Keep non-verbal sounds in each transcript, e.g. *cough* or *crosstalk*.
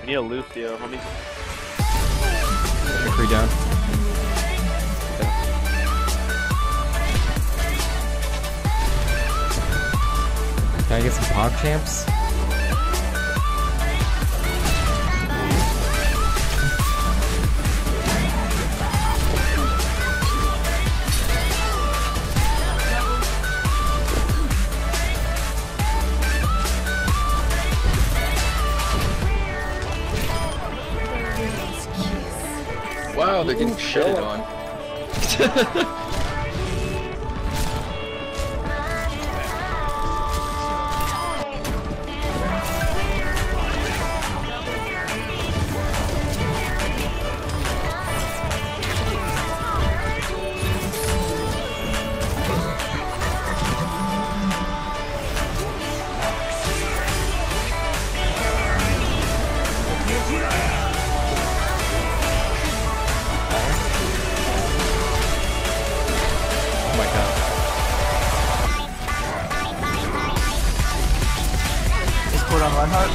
We need a Lucio, homie. Three down. Can I get some pog champs? They're getting shitted on. *laughs* Reinhardt.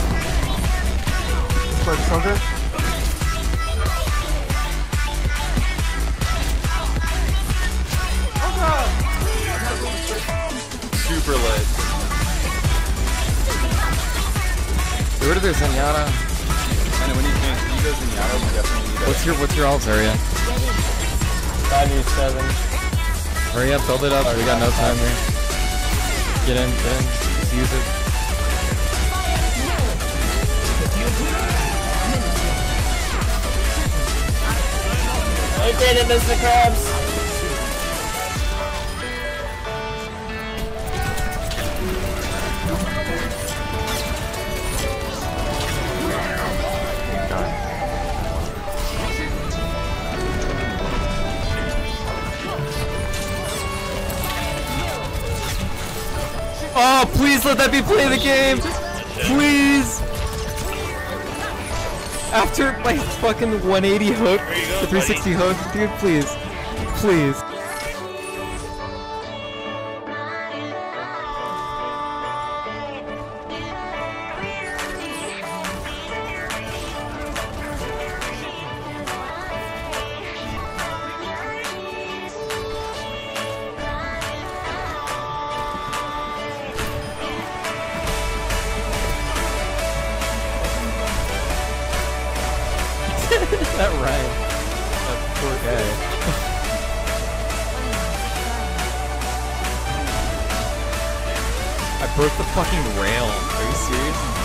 Discord Soldier. Super lit. Get rid of their Zenyatta. And when you can you go Zenyatta, we definitely need What's your what's your ult area? 5v7. Hurry up, build it up. We got no time here. Get in, get in. Just use it. I did it, Mr. Krabs. Oh, please let that be play the game. Please. After my fucking 180 hook, the 360 hook, dude, please. Please. That rhyme. That poor guy. I broke the fucking rail. Are you serious?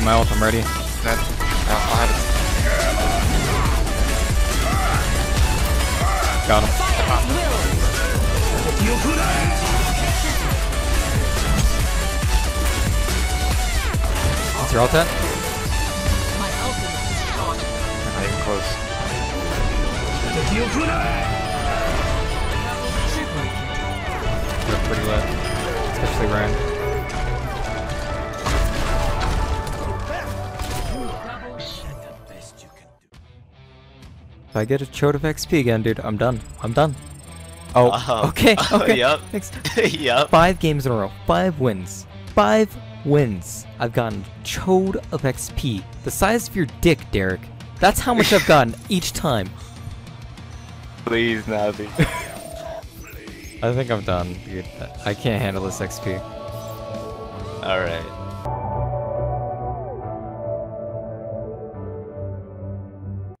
Have my ult, I'm ready. That, uh, I'll have it. Got him. What's your ult at? Not even close. They're pretty lit. Especially Ryan. If I get a chode of XP again, dude, I'm done. I'm done. Oh, *laughs* Oh. okay, *laughs* okay. yep. Thanks. *laughs* yep. Five games in a row. Five wins. Five wins. I've gotten chode of XP. The size of your dick, Derek. That's how much I've gotten each time. Please, Navi. I think I'm done, dude. I can't handle this XP. Alright.